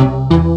you